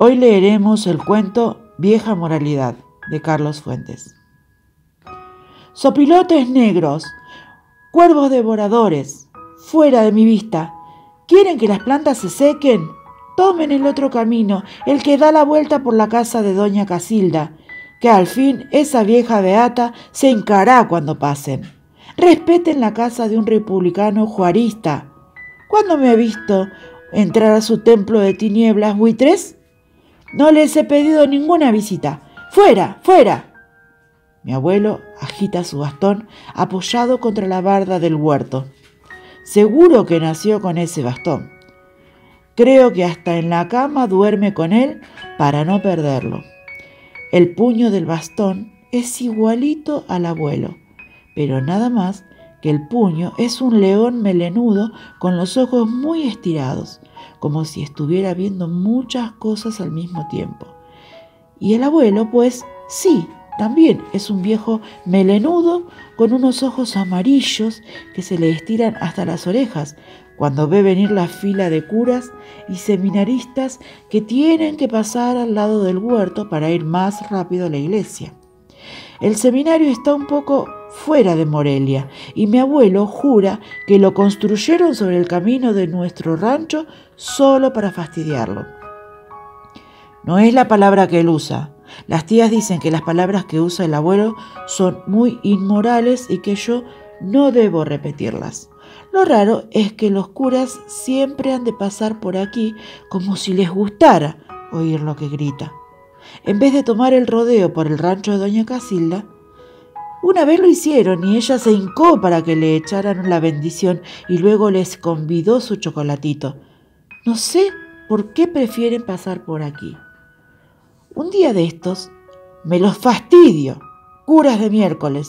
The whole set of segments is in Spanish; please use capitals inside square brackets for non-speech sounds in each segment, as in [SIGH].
Hoy leeremos el cuento Vieja Moralidad de Carlos Fuentes. Sopilotes negros, cuervos devoradores, fuera de mi vista. ¿Quieren que las plantas se sequen? Tomen el otro camino, el que da la vuelta por la casa de doña Casilda, que al fin esa vieja beata se encará cuando pasen. Respeten la casa de un republicano juarista. ¿Cuándo me he visto entrar a su templo de tinieblas buitres? No les he pedido ninguna visita. ¡Fuera! ¡Fuera! Mi abuelo agita su bastón apoyado contra la barda del huerto. Seguro que nació con ese bastón. Creo que hasta en la cama duerme con él para no perderlo. El puño del bastón es igualito al abuelo, pero nada más que el puño es un león melenudo con los ojos muy estirados, como si estuviera viendo muchas cosas al mismo tiempo. Y el abuelo, pues sí, también es un viejo melenudo con unos ojos amarillos que se le estiran hasta las orejas cuando ve venir la fila de curas y seminaristas que tienen que pasar al lado del huerto para ir más rápido a la iglesia. El seminario está un poco fuera de Morelia y mi abuelo jura que lo construyeron sobre el camino de nuestro rancho solo para fastidiarlo. No es la palabra que él usa. Las tías dicen que las palabras que usa el abuelo son muy inmorales y que yo no debo repetirlas. Lo raro es que los curas siempre han de pasar por aquí como si les gustara oír lo que grita. En vez de tomar el rodeo por el rancho de Doña Casilda, una vez lo hicieron y ella se hincó para que le echaran la bendición y luego les convidó su chocolatito. No sé por qué prefieren pasar por aquí. Un día de estos me los fastidio, curas de miércoles.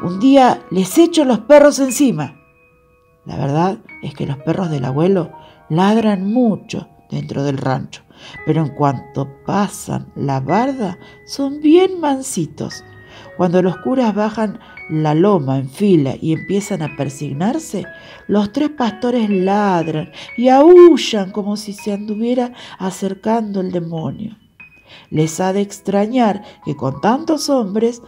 Un día les echo los perros encima. La verdad es que los perros del abuelo ladran mucho dentro del rancho, pero en cuanto pasan la barda son bien mansitos. Cuando los curas bajan la loma en fila y empiezan a persignarse, los tres pastores ladran y aullan como si se anduviera acercando el demonio. Les ha de extrañar que con tantos hombres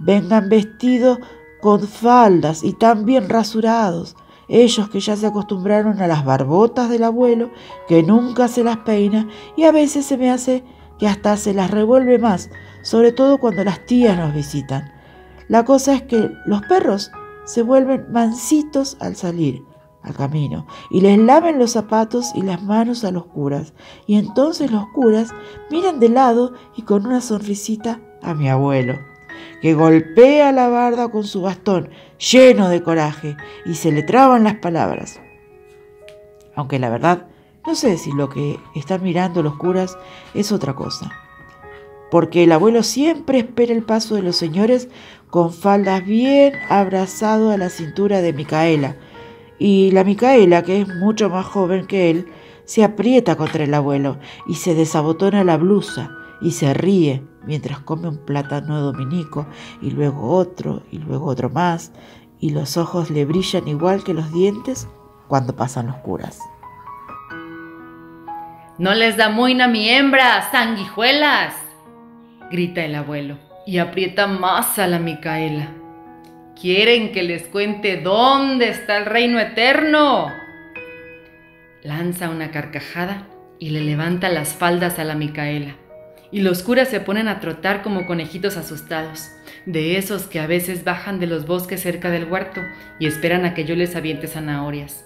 vengan vestidos con faldas y tan bien rasurados, ellos que ya se acostumbraron a las barbotas del abuelo, que nunca se las peina y a veces se me hace que hasta se las revuelve más, sobre todo cuando las tías nos visitan. La cosa es que los perros se vuelven mansitos al salir al camino y les laven los zapatos y las manos a los curas. Y entonces los curas miran de lado y con una sonrisita a mi abuelo, que golpea la barda con su bastón lleno de coraje y se le traban las palabras. Aunque la verdad, no sé si lo que están mirando los curas es otra cosa porque el abuelo siempre espera el paso de los señores con faldas bien abrazado a la cintura de Micaela. Y la Micaela, que es mucho más joven que él, se aprieta contra el abuelo y se desabotona la blusa y se ríe mientras come un plátano dominico y luego otro y luego otro más y los ojos le brillan igual que los dientes cuando pasan los curas. No les da muina mi hembra, sanguijuelas grita el abuelo y aprieta más a la Micaela. ¿Quieren que les cuente dónde está el reino eterno? Lanza una carcajada y le levanta las faldas a la Micaela. Y los curas se ponen a trotar como conejitos asustados, de esos que a veces bajan de los bosques cerca del huerto y esperan a que yo les aviente zanahorias.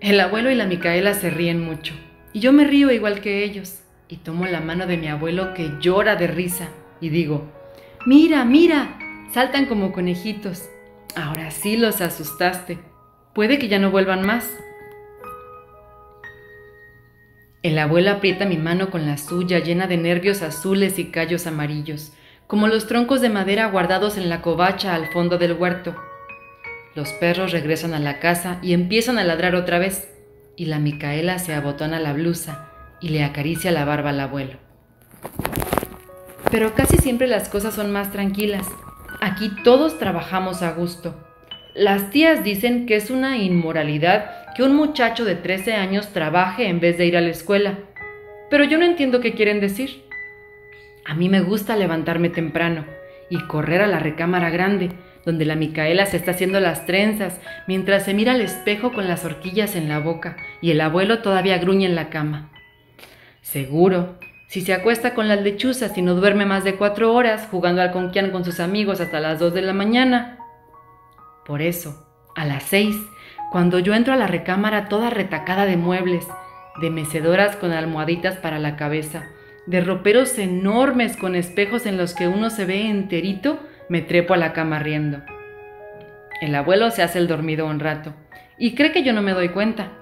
El abuelo y la Micaela se ríen mucho, y yo me río igual que ellos y tomo la mano de mi abuelo que llora de risa y digo, mira, mira, saltan como conejitos. Ahora sí los asustaste. Puede que ya no vuelvan más. El abuelo aprieta mi mano con la suya llena de nervios azules y callos amarillos, como los troncos de madera guardados en la covacha al fondo del huerto. Los perros regresan a la casa y empiezan a ladrar otra vez, y la Micaela se abotona la blusa y le acaricia la barba al abuelo. Pero casi siempre las cosas son más tranquilas. Aquí todos trabajamos a gusto. Las tías dicen que es una inmoralidad que un muchacho de 13 años trabaje en vez de ir a la escuela. pero yo no entiendo qué quieren decir. A mí me gusta levantarme temprano y correr a la recámara grande, donde la Micaela se está haciendo las trenzas, mientras se mira al espejo con las horquillas en la boca y el abuelo todavía gruñe en la cama. Seguro, si se acuesta con las lechuzas y no duerme más de cuatro horas jugando al conquian con sus amigos hasta las dos de la mañana. Por eso, a las seis, cuando yo entro a la recámara toda retacada de muebles, de mecedoras con almohaditas para la cabeza, de roperos enormes con espejos en los que uno se ve enterito, me trepo a la cama riendo. El abuelo se hace el dormido un rato y cree que yo no me doy cuenta.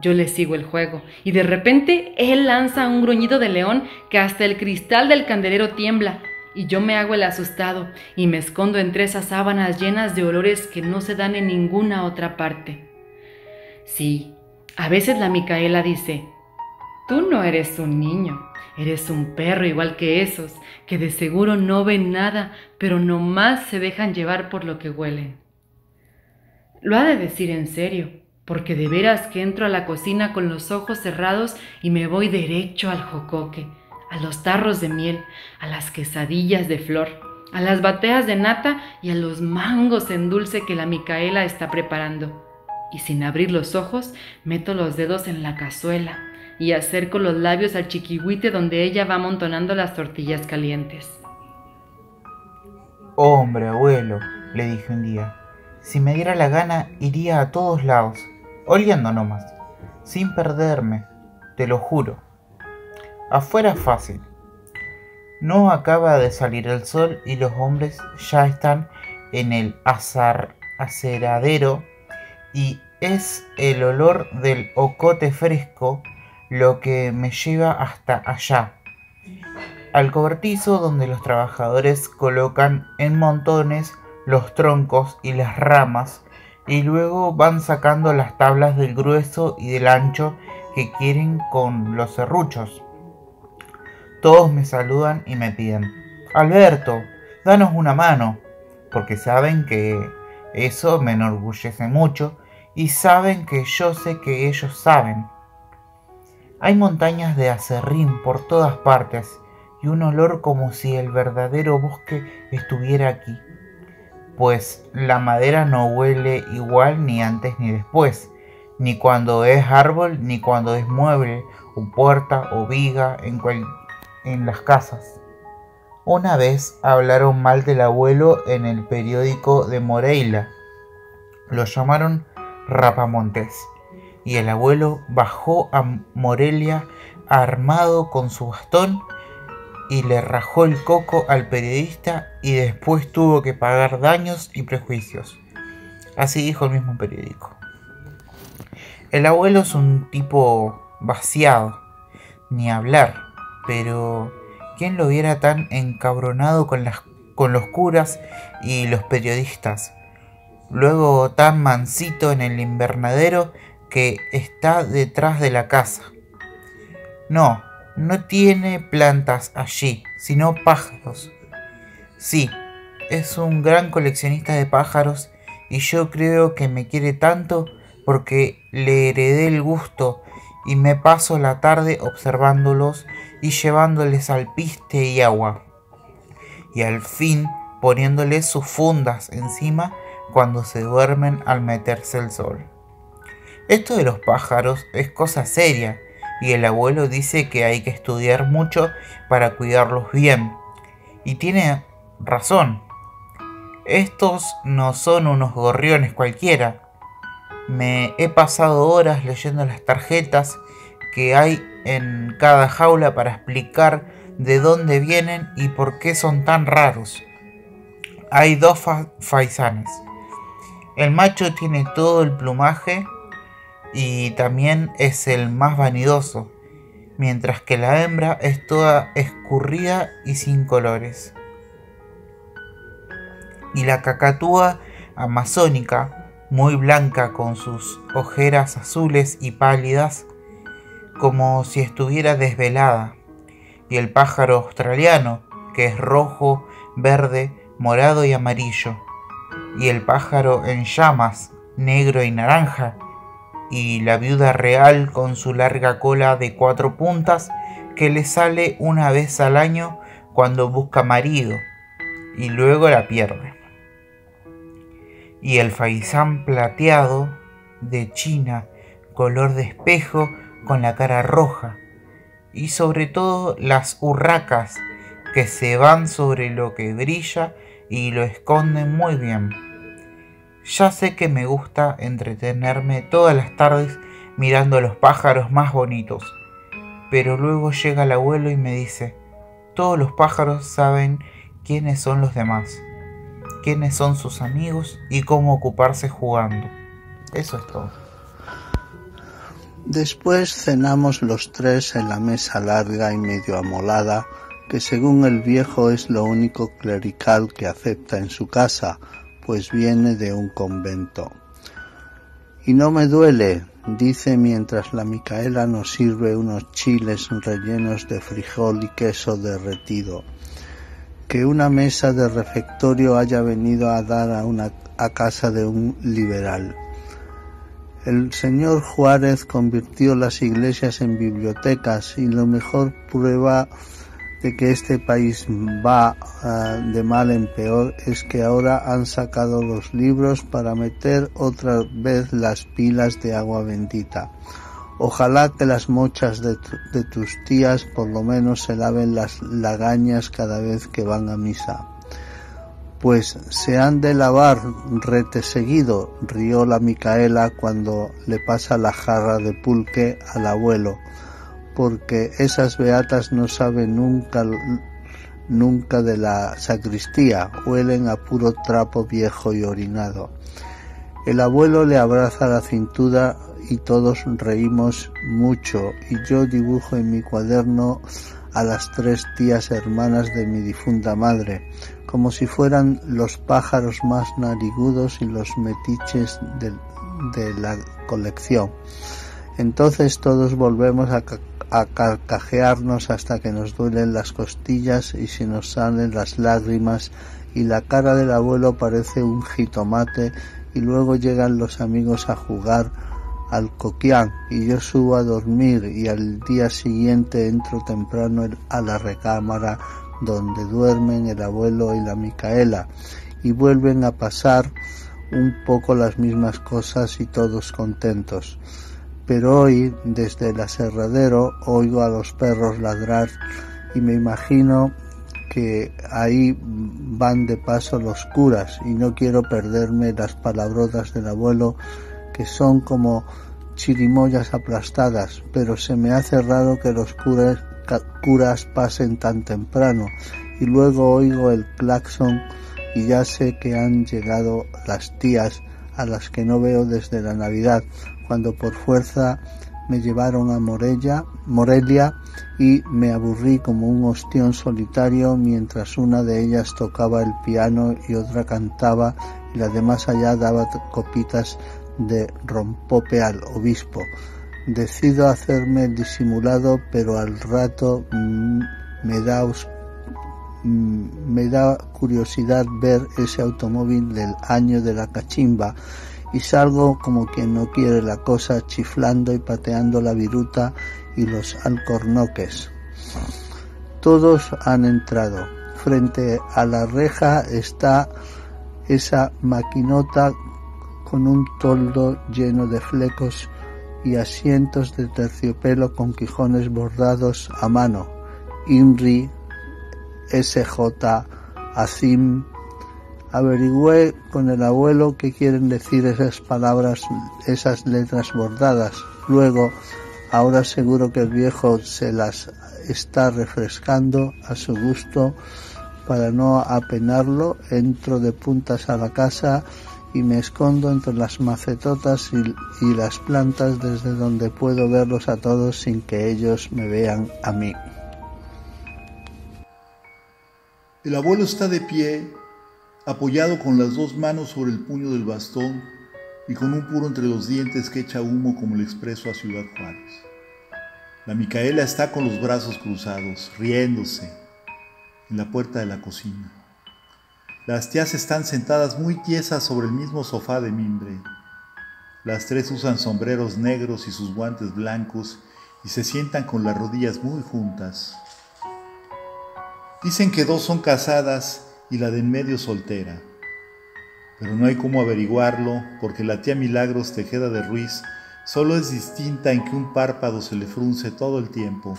Yo le sigo el juego y de repente él lanza un gruñido de león que hasta el cristal del candelero tiembla y yo me hago el asustado y me escondo entre esas sábanas llenas de olores que no se dan en ninguna otra parte. Sí, a veces la Micaela dice, tú no eres un niño, eres un perro igual que esos, que de seguro no ven nada, pero nomás se dejan llevar por lo que huelen. Lo ha de decir en serio, porque de veras que entro a la cocina con los ojos cerrados y me voy derecho al jocoque, a los tarros de miel, a las quesadillas de flor, a las bateas de nata y a los mangos en dulce que la Micaela está preparando. Y sin abrir los ojos, meto los dedos en la cazuela y acerco los labios al chiquihuite donde ella va amontonando las tortillas calientes. Hombre, abuelo, le dije un día, si me diera la gana iría a todos lados, oliendo nomás, sin perderme, te lo juro. Afuera fácil. No acaba de salir el sol y los hombres ya están en el azar, aceradero y es el olor del ocote fresco lo que me lleva hasta allá, al cobertizo donde los trabajadores colocan en montones los troncos y las ramas y luego van sacando las tablas del grueso y del ancho que quieren con los serruchos. Todos me saludan y me piden, Alberto, danos una mano, porque saben que eso me enorgullece mucho y saben que yo sé que ellos saben. Hay montañas de acerrín por todas partes y un olor como si el verdadero bosque estuviera aquí. Pues la madera no huele igual ni antes ni después, ni cuando es árbol ni cuando es mueble o puerta o viga en, las casas. Una vez hablaron mal del abuelo en el periódico de Moreila. Lo llamaron Rapamontes y el abuelo bajó a Morelia armado con su bastón y le rajó el coco al periodista y después tuvo que pagar daños y prejuicios. Así dijo el mismo periódico. El abuelo es un tipo vaciado, ni hablar, pero ¿quién lo viera tan encabronado con, las, con los curas y los periodistas? Luego tan mansito en el invernadero que está detrás de la casa. No, no tiene plantas allí, sino pájaros. Sí, es un gran coleccionista de pájaros y yo creo que me quiere tanto porque le heredé el gusto y me paso la tarde observándolos y llevándoles alpiste y agua. Y al fin poniéndoles sus fundas encima cuando se duermen al meterse el sol. Esto de los pájaros es cosa seria y el abuelo dice que hay que estudiar mucho para cuidarlos bien. Y tiene razón. Estos no son unos gorriones cualquiera. Me he pasado horas leyendo las tarjetas que hay en cada jaula para explicar de dónde vienen y por qué son tan raros. Hay dos faisanes. El macho tiene todo el plumaje y también es el más vanidoso, mientras que la hembra es toda escurrida y sin colores. Y la cacatúa amazónica, muy blanca con sus ojeras azules y pálidas, como si estuviera desvelada. Y el pájaro australiano, que es rojo, verde, morado y amarillo. Y el pájaro en llamas, negro y naranja, y la viuda real con su larga cola de cuatro puntas que le sale una vez al año cuando busca marido y luego la pierde. Y el faisán plateado de China, color de espejo con la cara roja, y sobre todo las urracas que se van sobre lo que brilla y lo esconden muy bien. Ya sé que me gusta entretenerme todas las tardes mirando a los pájaros más bonitos, pero luego llega el abuelo y me dice, todos los pájaros saben quiénes son los demás, quiénes son sus amigos y cómo ocuparse jugando. Eso es todo. Después cenamos los tres en la mesa larga y medio amolada, que según el viejo es lo único clerical que acepta en su casa, pues viene de un convento. Y no me duele, dice mientras la Micaela nos sirve unos chiles rellenos de frijol y queso derretido. Que una mesa de refectorio haya venido a dar a una a casa de un liberal. El señor Juárez convirtió las iglesias en bibliotecas y lo mejor prueba de que este país va ah, de mal en peor es que ahora han sacado los libros para meter otra vez las pilas de agua bendita. Ojalá que las mochas de, de tus tías por lo menos se laven las lagañas cada vez que van a misa pues se han de lavar rete seguido, rió la Micaela cuando le pasa la jarra de pulque al abuelo, porque esas beatas no saben nunca nunca de la sacristía, huelen a puro trapo viejo y orinado. El abuelo le abraza la cintura y todos reímos mucho y yo dibujo en mi cuaderno a las tres tías hermanas de mi difunta madre, como si fueran los pájaros más narigudos y los metiches de, la colección. Entonces todos volvemos a, a carcajearnos hasta que nos duelen las costillas y se nos salen las lágrimas y la cara del abuelo parece un jitomate y luego llegan los amigos a jugar al coquián y yo subo a dormir y al día siguiente entro temprano a la recámara donde duermen el abuelo y la Micaela y vuelven a pasar un poco las mismas cosas y todos contentos. Pero hoy, desde el aserradero, oigo a los perros ladrar y me imagino que ahí van de paso los curas y no quiero perderme las palabrotas del abuelo que son como chirimoyas aplastadas, pero se me hace raro que los curas, curas pasen tan temprano y luego oigo el claxon y ya sé que han llegado las tías a las que no veo desde la Navidad, cuando por fuerza me llevaron a Morella, Morelia y me aburrí como un ostión solitario mientras una de ellas tocaba el piano y otra cantaba y la de más allá daba copitas de rompope al obispo. Decido hacerme disimulado, pero al rato mm, me da mm, me da curiosidad ver ese automóvil del año de la cachimba y salgo como quien no quiere la cosa chiflando y pateando la viruta y los alcornoques. Todos han entrado. Frente a la reja está esa maquinota con un toldo lleno de flecos y asientos de terciopelo con quijones bordados a mano. INRI, SJ, ASIM. Averigüé con el abuelo qué quieren decir esas palabras, esas letras bordadas. Luego, ahora seguro que el viejo se las está refrescando a su gusto para no apenarlo. Entro de puntas a la casa y me escondo entre las macetotas y, las plantas desde donde puedo verlos a todos sin que ellos me vean a mí. El abuelo está de pie, apoyado con las dos manos sobre el puño del bastón y con un puro entre los dientes que echa humo como el expreso a Ciudad Juárez. La Micaela está con los brazos cruzados, riéndose, en la puerta de la cocina. Las tías están sentadas muy tiesas sobre el mismo sofá de mimbre. Las tres usan sombreros negros y sus guantes blancos y se sientan con las rodillas muy juntas. Dicen que dos son casadas y la de en medio soltera, pero no hay cómo averiguarlo porque la tía Milagros Tejeda de Ruiz solo es distinta en que un párpado se le frunce todo el tiempo,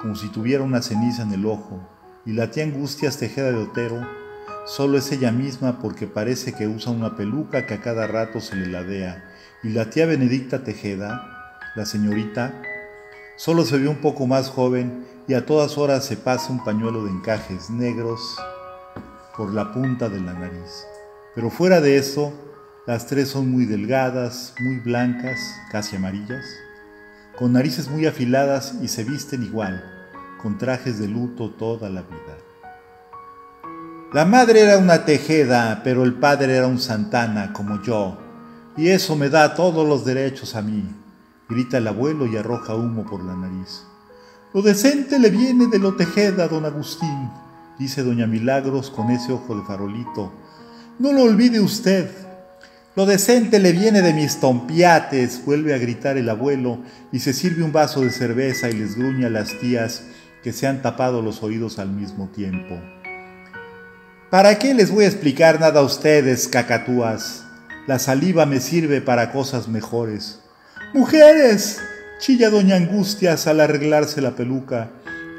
como si tuviera una ceniza en el ojo, y la tía Angustias Tejeda de Otero solo es ella misma porque parece que usa una peluca que a cada rato se le ladea, y la tía Benedicta Tejeda, la señorita, solo se ve un poco más joven y a todas horas se pasa un pañuelo de encajes negros por la punta de la nariz. Pero fuera de eso, las tres son muy delgadas, muy blancas, casi amarillas, con narices muy afiladas y se visten igual, con trajes de luto toda la vida. La madre era una tejeda, pero el padre era un santana como yo, y eso me da todos los derechos a mí, grita el abuelo y arroja humo por la nariz. Lo decente le viene de lo tejeda, don Agustín, dice doña Milagros con ese ojo de farolito. No lo olvide usted. Lo decente le viene de mis tompiates, vuelve a gritar el abuelo y se sirve un vaso de cerveza y les gruña a las tías que se han tapado los oídos al mismo tiempo. ¿Para qué les voy a explicar nada a ustedes, cacatúas? La saliva me sirve para cosas mejores. ¡Mujeres! chilla doña Angustias al arreglarse la peluca.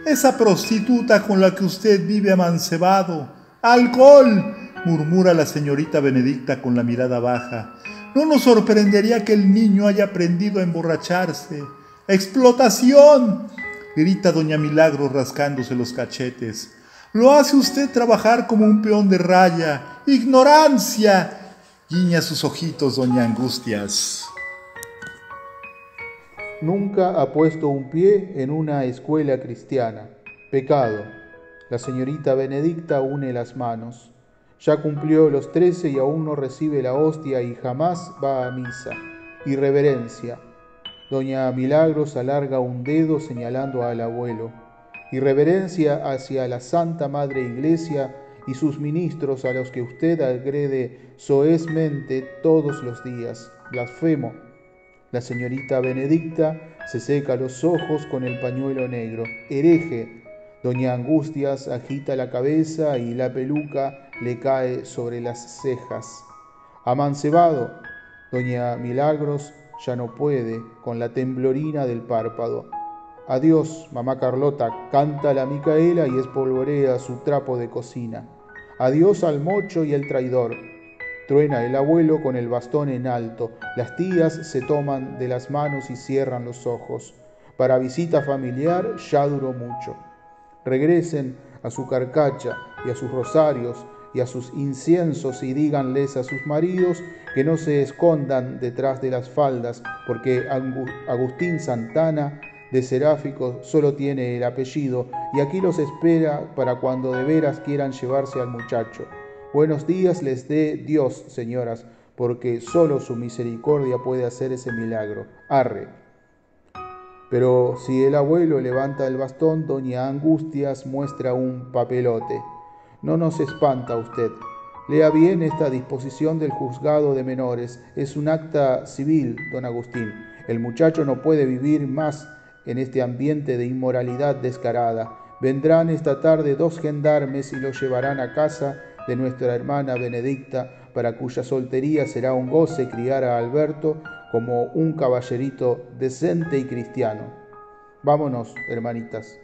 Esa prostituta con la que usted vive amancebado. ¡Alcohol! murmura la señorita Benedicta con la mirada baja. No nos sorprendería que el niño haya aprendido a emborracharse. ¡Explotación! grita doña Milagro rascándose los cachetes. Lo hace usted trabajar como un peón de raya. ¡Ignorancia! guiña sus ojitos doña Angustias. Nunca ha puesto un pie en una escuela cristiana. Pecado. La señorita Benedicta une las manos. Ya cumplió los trece y aún no recibe la hostia y jamás va a misa. Irreverencia. Doña Milagros alarga un dedo señalando al abuelo. Irreverencia hacia la Santa Madre Iglesia y sus ministros a los que usted agrede soezmente todos los días. Blasfemo. La señorita Benedicta se seca los ojos con el pañuelo negro. Hereje. Doña Angustias agita la cabeza y la peluca le cae sobre las cejas. Amancebado, doña Milagros ya no puede con la temblorina del párpado. Adiós, mamá Carlota, canta la Micaela y espolvorea su trapo de cocina. Adiós al mocho y el traidor. Truena el abuelo con el bastón en alto. Las tías se toman de las manos y cierran los ojos. Para visita familiar ya duró mucho. Regresen a su carcacha y a sus rosarios y a sus inciensos y díganles a sus maridos que no se escondan detrás de las faldas, porque Agustín Santana de Seráfico solo tiene el apellido y aquí los espera para cuando de veras quieran llevarse al muchacho. Buenos días les dé Dios, señoras, porque solo su misericordia puede hacer ese milagro. Arre. Pero si el abuelo levanta el bastón, doña Angustias muestra un papelote. No nos espanta usted. Lea bien esta disposición del juzgado de menores. Es un acta civil, don Agustín. El muchacho no puede vivir más en este ambiente de inmoralidad descarada. Vendrán esta tarde dos gendarmes y lo llevarán a casa de nuestra hermana Benedicta, para cuya soltería será un goce criar a Alberto como un caballerito decente y cristiano. Vámonos, hermanitas.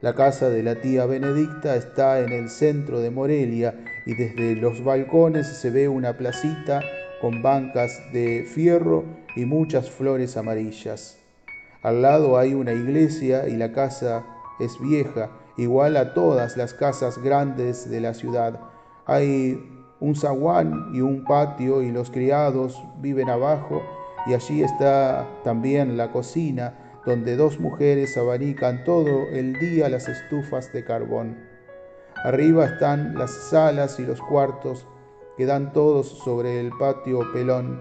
La casa de la tía Benedicta está en el centro de Morelia y desde los balcones se ve una placita con bancas de fierro y muchas flores amarillas. Al lado hay una iglesia y la casa es vieja, igual a todas las casas grandes de la ciudad. Hay un zaguán y un patio y los criados viven abajo y allí está también la cocina donde dos mujeres abanican todo el día las estufas de carbón. Arriba están las salas y los cuartos que dan todos sobre el patio pelón.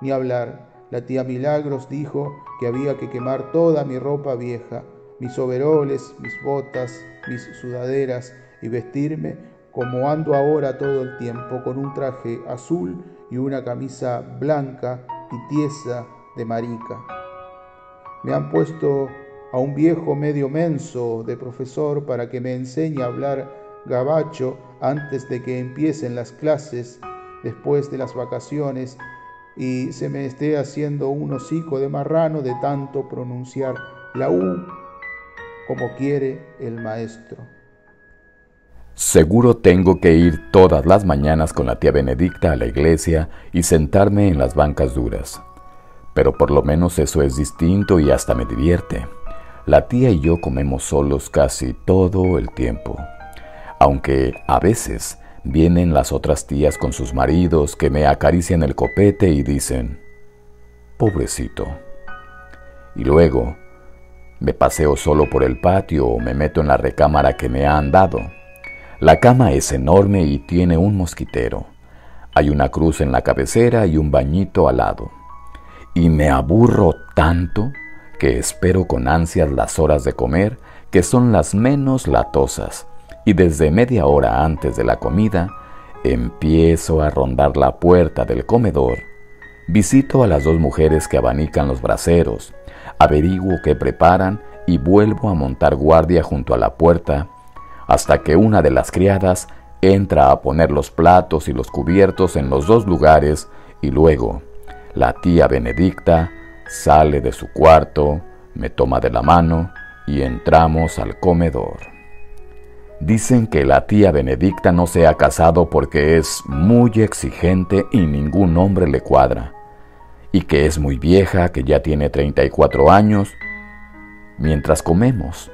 Ni hablar, la tía Milagros dijo que había que quemar toda mi ropa vieja, mis overoles, mis botas, mis sudaderas y vestirme como ando ahora todo el tiempo, con un traje azul y una camisa blanca y tiesa de marica. Me han puesto a un viejo medio menso de profesor para que me enseñe a hablar gabacho antes de que empiecen las clases después de las vacaciones y se me esté haciendo un hocico de marrano de tanto pronunciar la U como quiere el maestro. Seguro tengo que ir todas las mañanas con la tía Benedicta a la iglesia y sentarme en las bancas duras. Pero por lo menos eso es distinto y hasta me divierte. La tía y yo comemos solos casi todo el tiempo, aunque a veces vienen las otras tías con sus maridos que me acarician el copete y dicen, pobrecito. Y luego me paseo solo por el patio o me meto en la recámara que me han dado. La cama es enorme y tiene un mosquitero. Hay una cruz en la cabecera y un bañito al lado. Y me aburro tanto que espero con ansias las horas de comer, que son las menos latosas y desde media hora antes de la comida empiezo a rondar la puerta del comedor. Visito a las dos mujeres que abanican los braseros, averiguo qué preparan y vuelvo a montar guardia junto a la puerta hasta que una de las criadas entra a poner los platos y los cubiertos en los dos lugares y luego la tía Benedicta sale de su cuarto, me toma de la mano y entramos al comedor. Dicen que la tía Benedicta no se ha casado porque es muy exigente y ningún hombre le cuadra, y que es muy vieja, que ya tiene 34 años. Mientras comemos,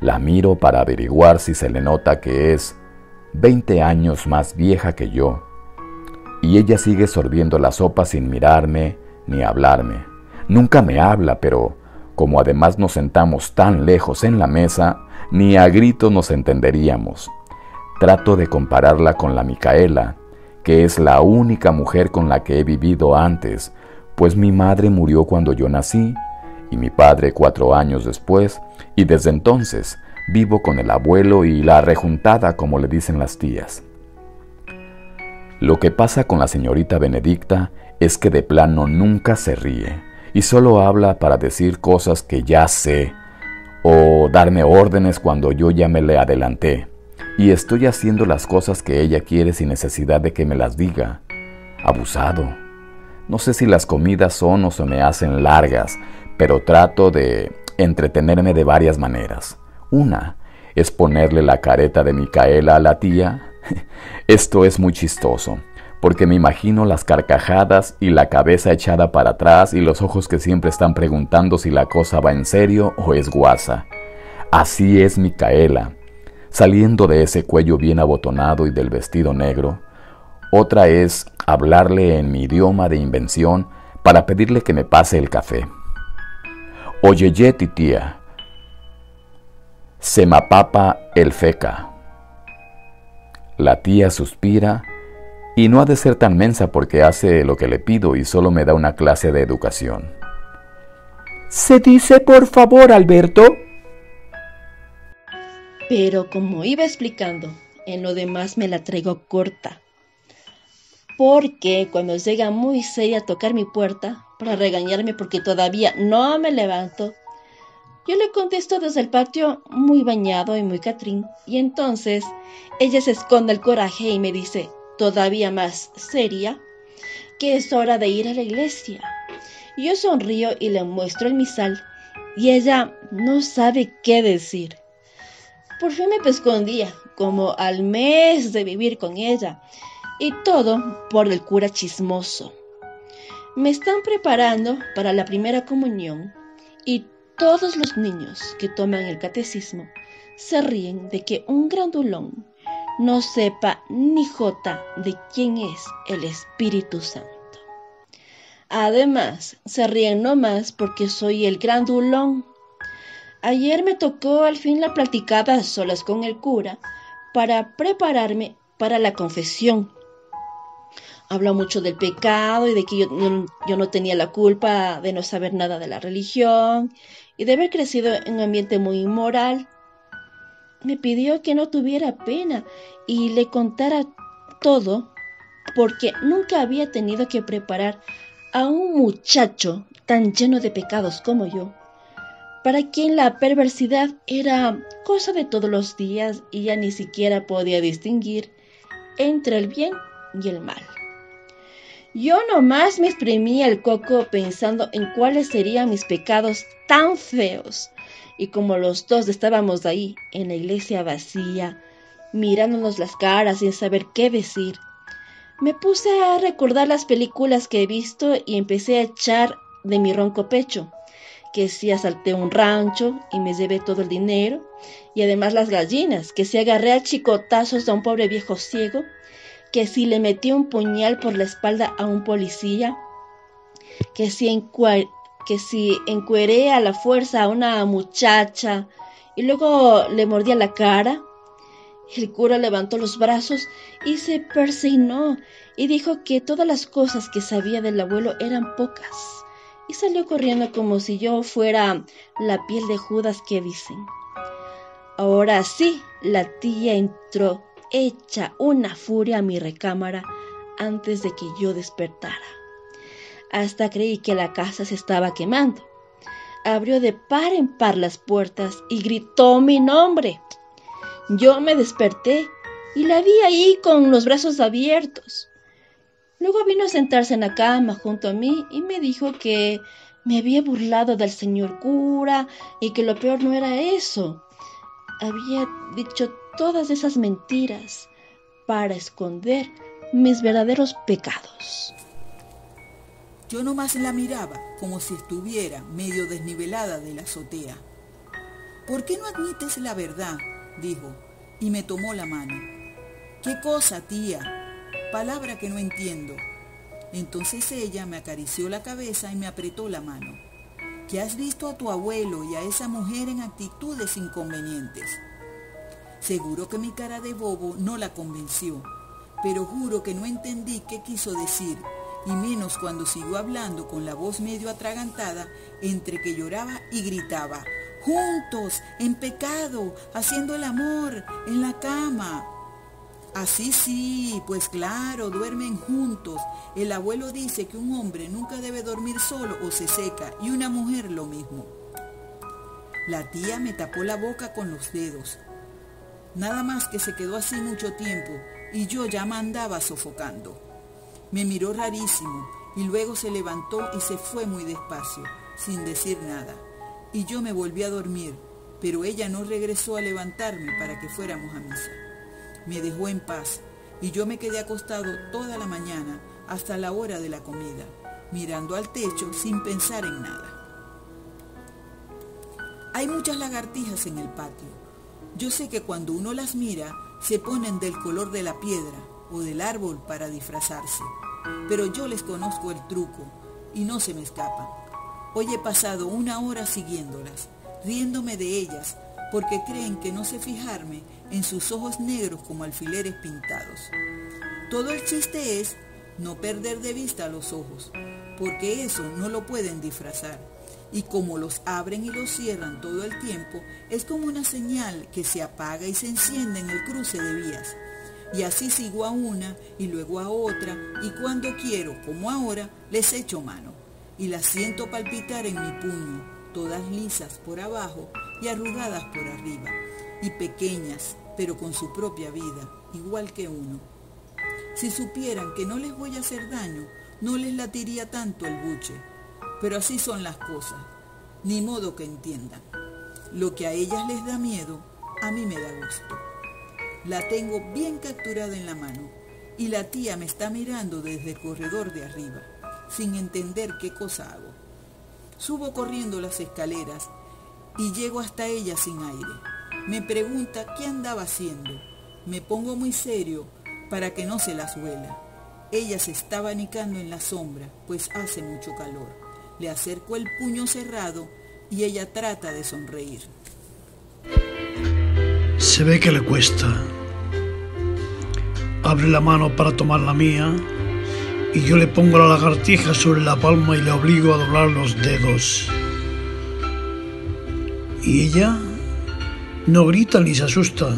la miro para averiguar si se le nota que es 20 años más vieja que yo, y ella sigue sorbiendo la sopa sin mirarme ni hablarme. Nunca me habla, pero como además nos sentamos tan lejos en la mesa, ni a grito nos entenderíamos. Trato de compararla con la Micaela, que es la única mujer con la que he vivido antes, pues mi madre murió cuando yo nací y mi padre cuatro años después, y desde entonces vivo con el abuelo y la rejuntada, como le dicen las tías. Lo que pasa con la señorita Benedicta es que de plano nunca se ríe y solo habla para decir cosas que ya sé o darme órdenes cuando yo ya me le adelanté y estoy haciendo las cosas que ella quiere sin necesidad de que me las diga. Abusado. No sé si las comidas son o se me hacen largas, pero trato de entretenerme de varias maneras. Una es ponerle la careta de Micaela a la tía. [LAUGHS] Esto es muy chistoso porque me imagino las carcajadas y la cabeza echada para atrás y los ojos que siempre están preguntando si la cosa va en serio o es guasa. Así es Micaela, saliendo de ese cuello bien abotonado y del vestido negro. Otra es hablarle en mi idioma de invención para pedirle que me pase el café. Oye, Yeti, tía. Semapapa el feca. La tía suspira y no ha de ser tan mensa porque hace lo que le pido y solo me da una clase de educación. ¿Se dice por favor, Alberto? Pero como iba explicando, en lo demás me la traigo corta. Porque cuando llega muy seria a tocar mi puerta para regañarme porque todavía no me levanto, yo le contesto desde el patio muy bañado y muy catrín. Y entonces ella se esconde el coraje y me dice, todavía más seria, que es hora de ir a la iglesia. Yo sonrío y le muestro el misal y ella no sabe qué decir. Por fin me pescó un día, como al mes de vivir con ella, y todo por el cura chismoso. Me están preparando para la primera comunión y todos los niños que toman el catecismo se ríen de que un grandulón no sepa ni jota de quién es el Espíritu Santo. Además, se ríen no más porque soy el grandulón. Ayer me tocó al fin la platicada solas con el cura para prepararme para la confesión. Habló mucho del pecado y de que yo, yo, no tenía la culpa de no saber nada de la religión y de haber crecido en un ambiente muy inmoral me pidió que no tuviera pena y le contara todo porque nunca había tenido que preparar a un muchacho tan lleno de pecados como yo, para quien la perversidad era cosa de todos los días y ya ni siquiera podía distinguir entre el bien y el mal. Yo nomás me exprimía el coco pensando en cuáles serían mis pecados tan feos. Y como los dos estábamos ahí, en la iglesia vacía, mirándonos las caras sin saber qué decir, me puse a recordar las películas que he visto y empecé a echar de mi ronco pecho, que si asalté un rancho y me llevé todo el dinero, y además las gallinas, que si agarré a chicotazos a un pobre viejo ciego, que si le metí un puñal por la espalda a un policía, que si, que si encueré a la fuerza a una muchacha y luego le mordí la cara. El cura levantó los brazos y se persignó y dijo que todas las cosas que sabía del abuelo eran pocas y salió corriendo como si yo fuera la piel de Judas que dicen. Ahora sí, la tía entró hecha una furia a mi recámara antes de que yo despertara. Hasta creí que la casa se estaba quemando. Abrió de par en par las puertas y gritó mi nombre. Yo me desperté y la vi ahí con los brazos abiertos. Luego vino a sentarse en la cama junto a mí y me dijo que me había burlado del señor cura y que lo peor no era eso. Había dicho todas esas mentiras para esconder mis verdaderos pecados. Yo nomás la miraba como si estuviera medio desnivelada de la azotea. ¿Por qué no admites la verdad? dijo, y me tomó la mano. ¿Qué cosa, tía? Palabra que no entiendo. Entonces ella me acarició la cabeza y me apretó la mano. ¿Que has visto a tu abuelo y a esa mujer en actitudes inconvenientes? Seguro que mi cara de bobo no la convenció, pero juro que no entendí qué quiso decir, y menos cuando siguió hablando con la voz medio atragantada, entre que lloraba y gritaba, juntos, en pecado, haciendo el amor, en la cama. Así sí, pues claro, duermen juntos. El abuelo dice que un hombre nunca debe dormir solo o se seca, y una mujer lo mismo. La tía me tapó la boca con los dedos, Nada más que se quedó así mucho tiempo y yo ya me andaba sofocando. Me miró rarísimo y luego se levantó y se fue muy despacio, sin decir nada. Y yo me volví a dormir, pero ella no regresó a levantarme para que fuéramos a misa. Me dejó en paz y yo me quedé acostado toda la mañana hasta la hora de la comida, mirando al techo sin pensar en nada. Hay muchas lagartijas en el patio yo sé que cuando uno las mira, se ponen del color de la piedra o del árbol para disfrazarse. Pero yo les conozco el truco y no se me escapan. Hoy he pasado una hora siguiéndolas, riéndome de ellas, porque creen que no sé fijarme en sus ojos negros como alfileres pintados. Todo el chiste es no perder de vista los ojos, porque eso no lo pueden disfrazar y como los abren y los cierran todo el tiempo, es como una señal que se apaga y se enciende en el cruce de vías. Y así sigo a una y luego a otra y cuando quiero, como ahora, les echo mano y las siento palpitar en mi puño, todas lisas por abajo y arrugadas por arriba, y pequeñas, pero con su propia vida, igual que uno. Si supieran que no les voy a hacer daño, no les latiría tanto el buche pero así son las cosas, ni modo que entiendan. Lo que a ellas les da miedo, a mí me da gusto. La tengo bien capturada en la mano y la tía me está mirando desde el corredor de arriba, sin entender qué cosa hago. Subo corriendo las escaleras y llego hasta ella sin aire. Me pregunta qué andaba haciendo. Me pongo muy serio para que no se las huela. Ella se está abanicando en la sombra, pues hace mucho calor. Le acerco el puño cerrado y ella trata de sonreír. Se ve que le cuesta. Abre la mano para tomar la mía y yo le pongo la lagartija sobre la palma y le obligo a doblar los dedos. Y ella no grita ni se asusta,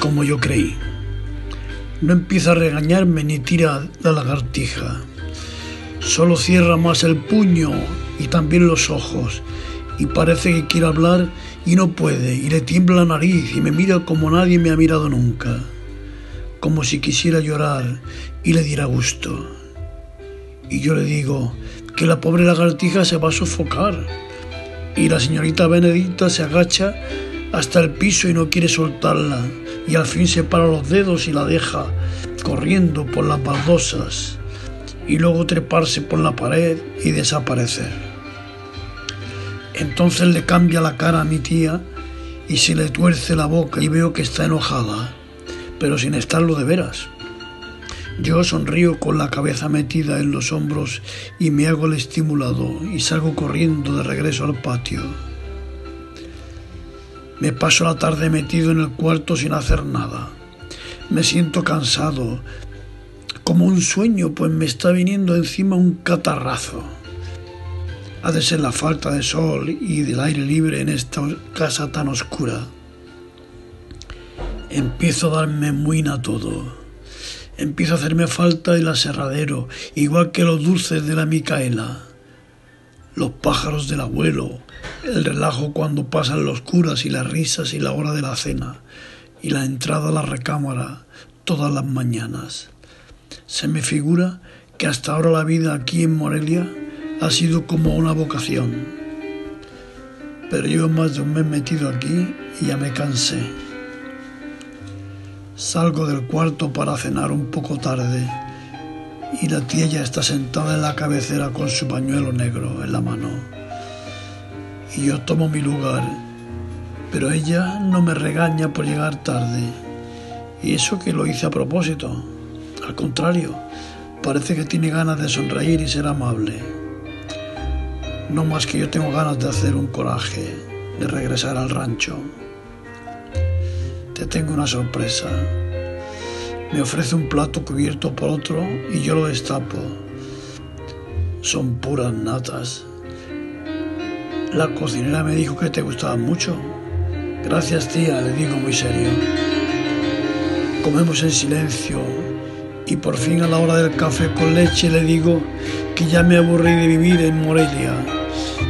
como yo creí. No empieza a regañarme ni tira la lagartija. Solo cierra más el puño y también los ojos. Y parece que quiere hablar y no puede y le tiembla la nariz y me mira como nadie me ha mirado nunca, como si quisiera llorar y le diera gusto. Y yo le digo que la pobre lagartija se va a sofocar. Y la señorita Benedicta se agacha hasta el piso y no quiere soltarla. Y al fin se para los dedos y la deja corriendo por las baldosas y luego treparse por la pared y desaparecer. Entonces le cambia la cara a mi tía y se le tuerce la boca y veo que está enojada, pero sin estarlo de veras. Yo sonrío con la cabeza metida en los hombros y me hago el estimulado y salgo corriendo de regreso al patio. Me paso la tarde metido en el cuarto sin hacer nada. Me siento cansado, como un sueño, pues me está viniendo encima un catarrazo. Ha de ser la falta de sol y del aire libre en esta casa tan oscura. Empiezo a darme muina todo. Empieza a hacerme falta el aserradero, igual que los dulces de la Micaela, los pájaros del abuelo, el relajo cuando pasan los curas y las risas y la hora de la cena, y la entrada a la recámara todas las mañanas. Se me figura que hasta ahora la vida aquí en Morelia ha sido como una vocación. Pero yo más de un mes metido aquí y ya me cansé. Salgo del cuarto para cenar un poco tarde y la tía ya está sentada en la cabecera con su pañuelo negro en la mano. Y yo tomo mi lugar, pero ella no me regaña por llegar tarde. Y eso que lo hice a propósito. Al contrario, parece que tiene ganas de sonreír y ser amable. No más que yo tengo ganas de hacer un coraje, de regresar al rancho. Te tengo una sorpresa. Me ofrece un plato cubierto por otro y yo lo destapo. Son puras natas. La cocinera me dijo que te gustaban mucho. Gracias tía, le digo muy serio. Comemos en silencio y por fin a la hora del café con leche le digo que ya me aburrí de vivir en Morelia,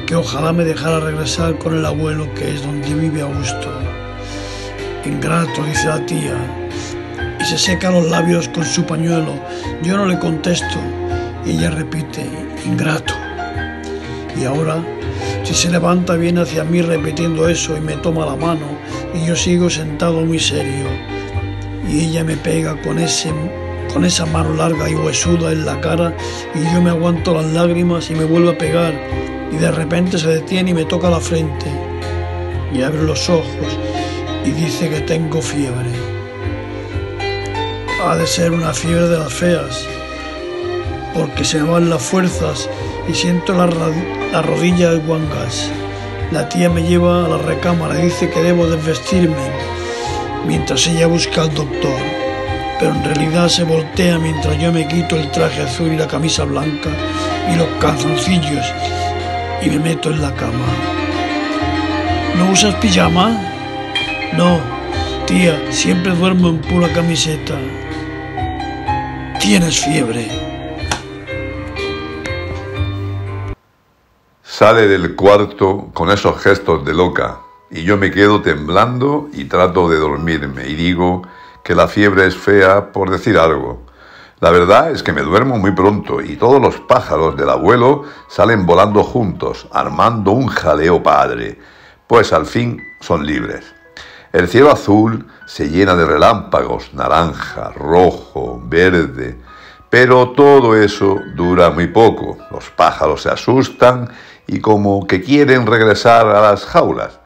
que ojalá me dejara regresar con el abuelo que es donde vive a gusto. Ingrato, dice la tía, y se seca los labios con su pañuelo. Yo no le contesto y ella repite, ingrato. Y ahora, si se levanta, viene hacia mí repitiendo eso y me toma la mano y yo sigo sentado muy serio. Y ella me pega con, ese, con esa mano larga y huesuda en la cara y yo me aguanto las lágrimas y me vuelve a pegar y de repente se detiene y me toca la frente y abre los ojos y dice que tengo fiebre. Ha de ser una fiebre de las feas, porque se me van las fuerzas y siento las la rodillas guangas. La tía me lleva a la recámara y dice que debo desvestirme mientras ella busca al doctor, pero en realidad se voltea mientras yo me quito el traje azul y la camisa blanca y los calzoncillos y me meto en la cama. ¿No usas pijama? No, tía, siempre duermo en pura camiseta. Tienes fiebre. Sale del cuarto con esos gestos de loca y yo me quedo temblando y trato de dormirme y digo que la fiebre es fea por decir algo. La verdad es que me duermo muy pronto y todos los pájaros del abuelo salen volando juntos, armando un jaleo padre, pues al fin son libres. El cielo azul se llena de relámpagos, naranja, rojo, verde, pero todo eso dura muy poco. Los pájaros se asustan y como que quieren regresar a las jaulas.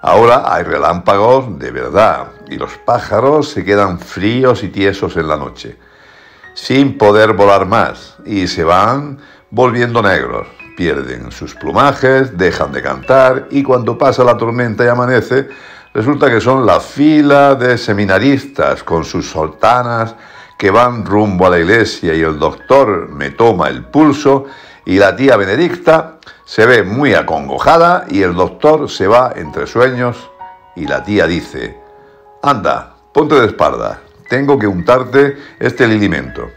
Ahora hay relámpagos de verdad y los pájaros se quedan fríos y tiesos en la noche, sin poder volar más y se van volviendo negros. Pierden sus plumajes, dejan de cantar y cuando pasa la tormenta y amanece, resulta que son la fila de seminaristas con sus soltanas que van rumbo a la iglesia y el doctor me toma el pulso y la tía Benedicta se ve muy acongojada y el doctor se va entre sueños y la tía dice, anda, ponte de espalda, tengo que untarte este linimento.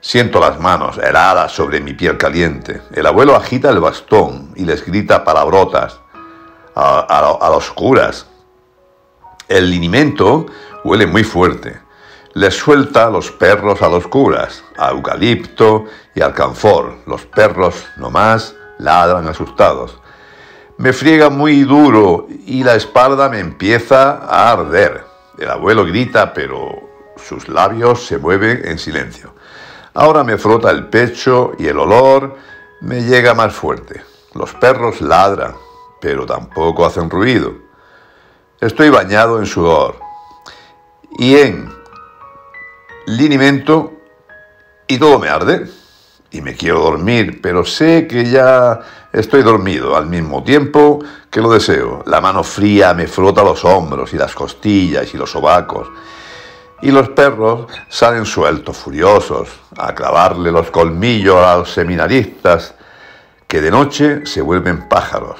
Siento las manos heladas sobre mi piel caliente. El abuelo agita el bastón y les grita palabrotas a, a los curas. El linimento huele muy fuerte. Les suelta los perros a los curas, a eucalipto y alcanfor. Los perros nomás ladran asustados. Me friega muy duro y la espalda me empieza a arder. El abuelo grita, pero sus labios se mueven en silencio. Ahora me frota el pecho y el olor me llega más fuerte. Los perros ladran, pero tampoco hacen ruido. Estoy bañado en sudor y en linimento y todo me arde y me quiero dormir, pero sé que ya estoy dormido al mismo tiempo que lo deseo. La mano fría me frota los hombros y las costillas y los sobacos y los perros salen sueltos, furiosos, a clavarle los colmillos a los seminaristas, que de noche se vuelven pájaros.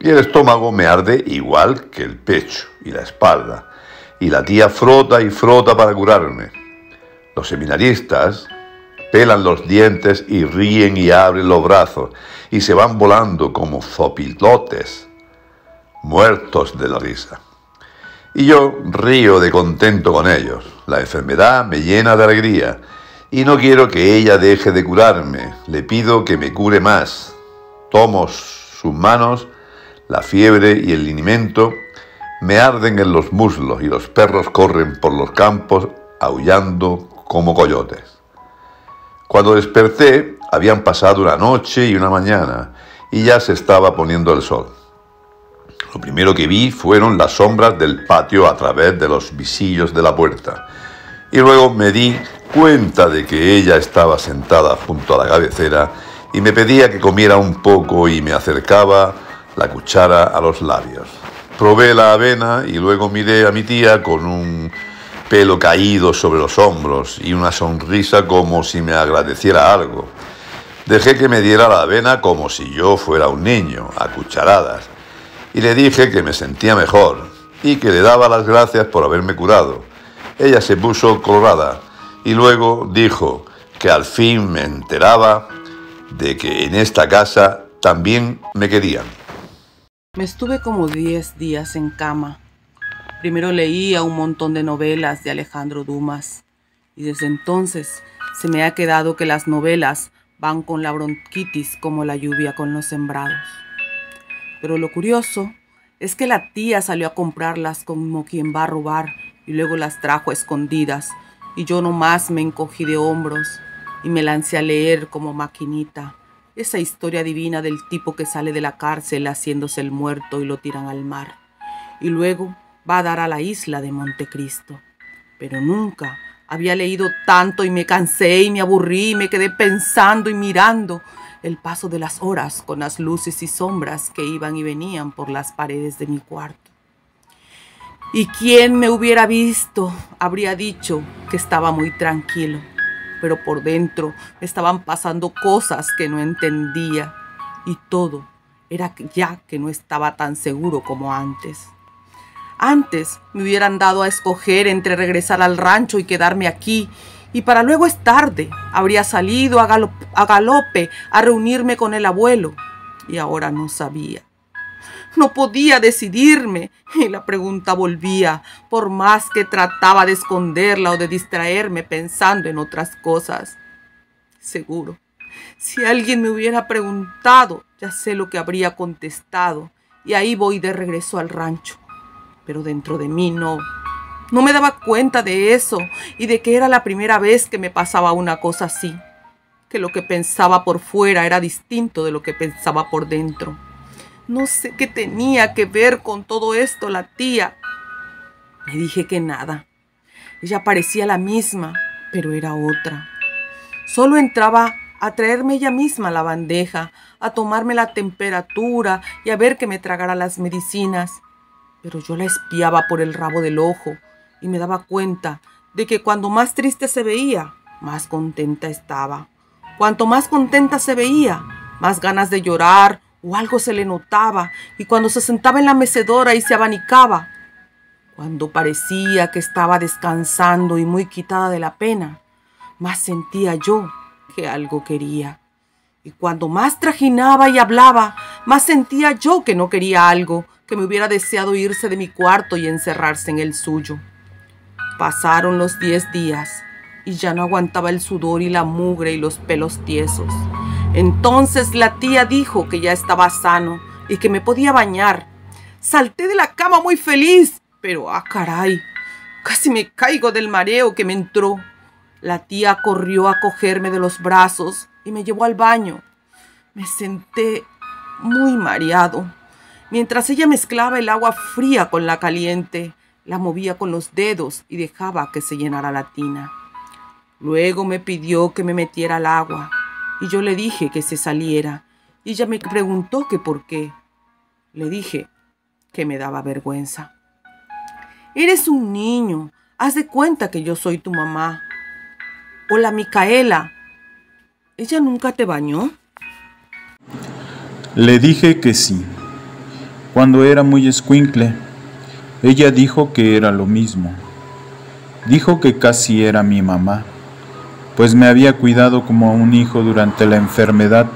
Y el estómago me arde igual que el pecho y la espalda, y la tía frota y frota para curarme. Los seminaristas pelan los dientes y ríen y abren los brazos, y se van volando como zopilotes, muertos de la risa. Y yo río de contento con ellos. La enfermedad me llena de alegría y no quiero que ella deje de curarme. Le pido que me cure más. Tomo sus manos, la fiebre y el linimento me arden en los muslos y los perros corren por los campos aullando como coyotes. Cuando desperté, habían pasado una noche y una mañana y ya se estaba poniendo el sol. Lo primero que vi fueron las sombras del patio a través de los visillos de la puerta. Y luego me di cuenta de que ella estaba sentada junto a la cabecera y me pedía que comiera un poco y me acercaba la cuchara a los labios. Probé la avena y luego miré a mi tía con un pelo caído sobre los hombros y una sonrisa como si me agradeciera algo. Dejé que me diera la avena como si yo fuera un niño, a cucharadas y le dije que me sentía mejor y que le daba las gracias por haberme curado. Ella se puso colorada y luego dijo que al fin me enteraba de que en esta casa también me querían. Me estuve como 10 días en cama. Primero leía un montón de novelas de Alejandro Dumas y desde entonces se me ha quedado que las novelas van con la bronquitis como la lluvia con los sembrados. Pero lo curioso es que la tía salió a comprarlas como quien va a robar y luego las trajo escondidas y yo nomás me encogí de hombros y me lancé a leer como maquinita esa historia divina del tipo que sale de la cárcel haciéndose el muerto y lo tiran al mar y luego va a dar a la isla de Montecristo. Pero nunca había leído tanto y me cansé y me aburrí y me quedé pensando y mirando el paso de las horas con las luces y sombras que iban y venían por las paredes de mi cuarto. Y quien me hubiera visto habría dicho que estaba muy tranquilo, pero por dentro estaban pasando cosas que no entendía y todo era ya que no estaba tan seguro como antes. Antes me hubieran dado a escoger entre regresar al rancho y quedarme aquí y para luego es tarde. Habría salido a, galope a reunirme con el abuelo y ahora no sabía. No podía decidirme y la pregunta volvía, por más que trataba de esconderla o de distraerme pensando en otras cosas. Seguro, si alguien me hubiera preguntado, ya sé lo que habría contestado y ahí voy de regreso al rancho. Pero dentro de mí no, no me daba cuenta de eso y de que era la primera vez que me pasaba una cosa así, que lo que pensaba por fuera era distinto de lo que pensaba por dentro. No sé qué tenía que ver con todo esto la tía. Me dije que nada. Ella parecía la misma, pero era otra. Solo entraba a traerme ella misma la bandeja, a tomarme la temperatura y a ver que me tragara las medicinas. Pero yo la espiaba por el rabo del ojo y me daba cuenta de que cuando más triste se veía, más contenta estaba. Cuanto más contenta se veía, más ganas de llorar o algo se le notaba, y cuando se sentaba en la mecedora y se abanicaba, Cuando parecía que estaba descansando y muy quitada de la pena, más sentía yo que algo quería. Y cuando más trajinaba y hablaba, más sentía yo que no quería algo, que me hubiera deseado irse de mi cuarto y encerrarse en el suyo. Pasaron los diez días y ya no aguantaba el sudor y la mugre y los pelos tiesos. Entonces la tía dijo que ya estaba sano y que me podía bañar. Salté de la cama muy feliz, pero ah caray, casi me caigo del mareo que me entró. La tía corrió a cogerme de los brazos y me llevó al baño. Me senté muy mareado. Mientras ella mezclaba el agua fría con la caliente, la movía con los dedos y dejaba que se llenara la tina. Luego me pidió que me metiera al agua y yo le dije que se saliera y ella me preguntó que por qué. Le dije que me daba vergüenza. Eres un niño, haz de cuenta que yo soy tu mamá. Hola, Micaela. ¿Ella nunca te bañó? Le dije que sí. Cuando era muy escuincle, ella dijo que era lo mismo. Dijo que casi era mi mamá, pues me había cuidado como a un hijo durante la enfermedad.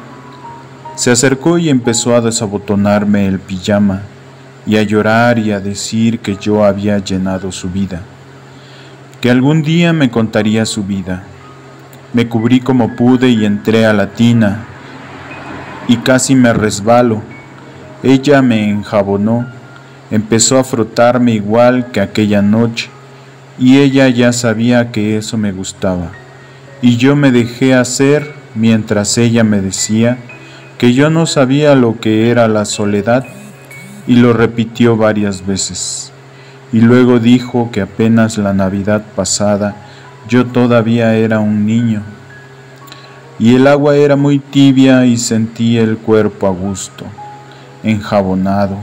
Se acercó y empezó a desabotonarme el pijama y a llorar y a decir que yo había llenado su vida, que algún día me contaría su vida. Me cubrí como pude y entré a la tina y casi me resbalo. Ella me enjabonó, empezó a frotarme igual que aquella noche y ella ya sabía que eso me gustaba. Y yo me dejé hacer mientras ella me decía que yo no sabía lo que era la soledad y lo repitió varias veces. Y luego dijo que apenas la Navidad pasada yo todavía era un niño. Y el agua era muy tibia y sentía el cuerpo a gusto, enjabonado,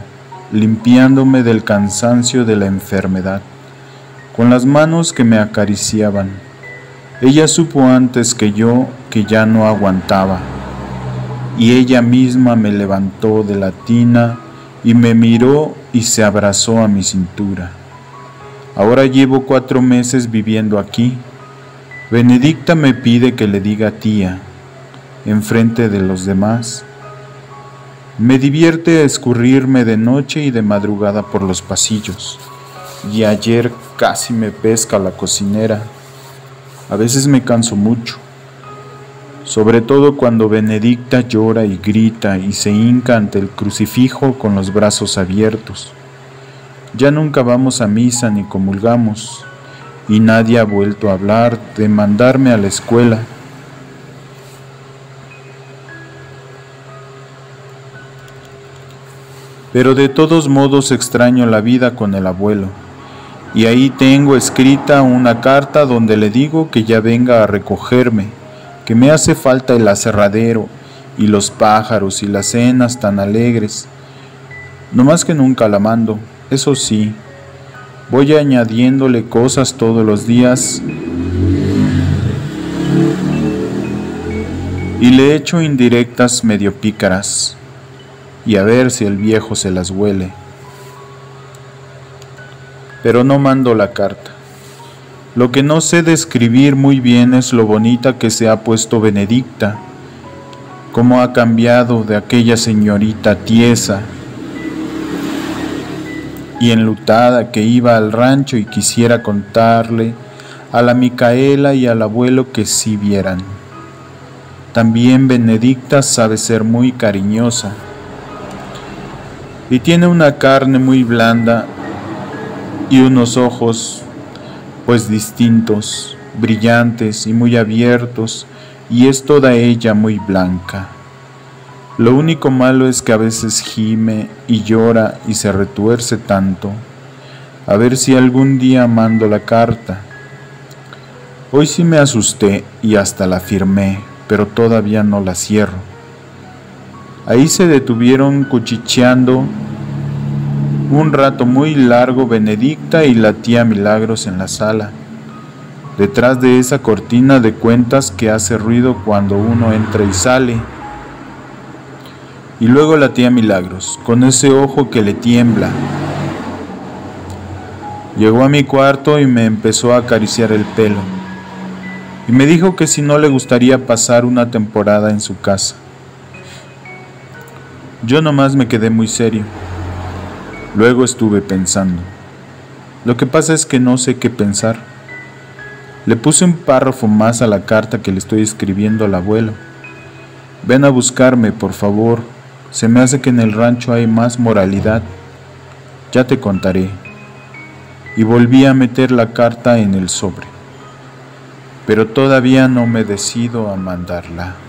limpiándome del cansancio de la enfermedad, con las manos que me acariciaban. Ella supo antes que yo que ya no aguantaba, y ella misma me levantó de la tina y me miró y se abrazó a mi cintura. Ahora llevo cuatro meses viviendo aquí. Benedicta me pide que le diga tía, enfrente de los demás. Me divierte escurrirme de noche y de madrugada por los pasillos. Y ayer casi me pesca la cocinera. A veces me canso mucho sobre todo cuando Benedicta llora y grita y se hinca ante el crucifijo con los brazos abiertos. Ya nunca vamos a misa ni comulgamos, y nadie ha vuelto a hablar de mandarme a la escuela. Pero de todos modos extraño la vida con el abuelo, y ahí tengo escrita una carta donde le digo que ya venga a recogerme que me hace falta el aserradero y los pájaros y las cenas tan alegres. No más que nunca la mando, eso sí, voy añadiéndole cosas todos los días. Y le echo indirectas medio pícaras y a ver si el viejo se las huele. Pero no mando la carta. Lo que no sé describir muy bien es lo bonita que se ha puesto Benedicta, cómo ha cambiado de aquella señorita tiesa y enlutada que iba al rancho y quisiera contarle a la Micaela y al abuelo que sí vieran. También Benedicta sabe ser muy cariñosa y tiene una carne muy blanda y unos ojos pues distintos, brillantes y muy abiertos, y es toda ella muy blanca. Lo único malo es que a veces gime y llora y se retuerce tanto. A ver si algún día mando la carta. Hoy sí me asusté y hasta la firmé, pero todavía no la cierro. Ahí se detuvieron cuchicheando un rato muy largo Benedicta y la tía Milagros en la sala, detrás de esa cortina de cuentas que hace ruido cuando uno entra y sale. Y luego la tía Milagros, con ese ojo que le tiembla. Llegó a mi cuarto y me empezó a acariciar el pelo. Y me dijo que si no le gustaría pasar una temporada en su casa. Yo nomás me quedé muy serio. Luego estuve pensando. Lo que pasa es que no sé qué pensar. Le puse un párrafo más a la carta que le estoy escribiendo al abuelo. Ven a buscarme, por favor. Se me hace que en el rancho hay más moralidad. Ya te contaré. Y volví a meter la carta en el sobre. Pero todavía no me decido a mandarla.